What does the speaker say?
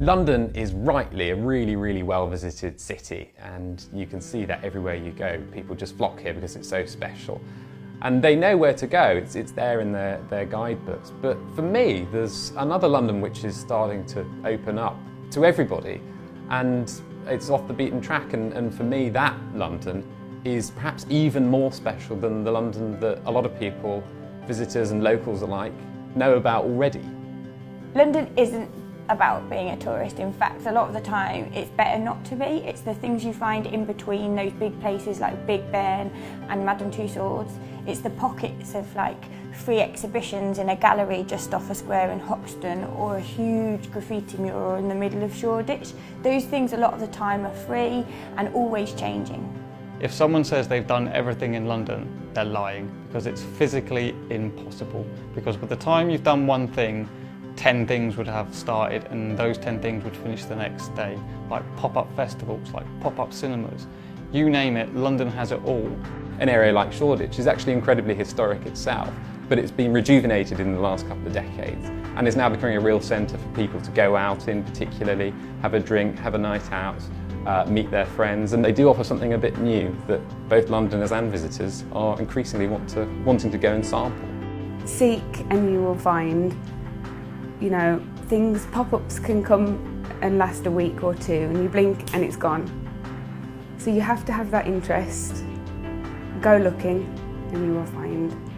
London is rightly a really, really well visited city, and you can see that everywhere you go. People just flock here because it's so special. And they know where to go, it's, it's there in their, their guidebooks. But for me, there's another London which is starting to open up to everybody, and it's off the beaten track. And, and for me, that London is perhaps even more special than the London that a lot of people, visitors and locals alike, know about already. London isn't about being a tourist. In fact, a lot of the time it's better not to be. It's the things you find in between those big places like Big Ben and Madame Tussauds. It's the pockets of like free exhibitions in a gallery just off a square in Hoxton or a huge graffiti mural in the middle of Shoreditch. Those things a lot of the time are free and always changing. If someone says they've done everything in London, they're lying because it's physically impossible. Because by the time you've done one thing, 10 things would have started and those 10 things would finish the next day, like pop-up festivals, like pop-up cinemas. You name it, London has it all. An area like Shoreditch is actually incredibly historic itself, but it's been rejuvenated in the last couple of decades and is now becoming a real centre for people to go out in particularly, have a drink, have a night out, uh, meet their friends, and they do offer something a bit new that both Londoners and visitors are increasingly want to, wanting to go and sample. Seek and you will find you know, things, pop-ups can come and last a week or two and you blink and it's gone. So you have to have that interest, go looking and you will find.